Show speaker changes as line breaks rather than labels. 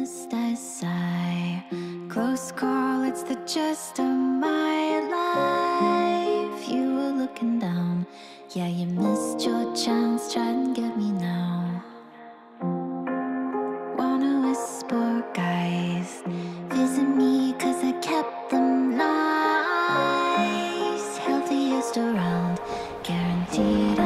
just a sigh. Close call, it's the gist of my life. You were looking down. Yeah, you missed your chance, try and get me now. Wanna whisper, guys. Visit me, cause I kept them nice. Healthiest around, guaranteed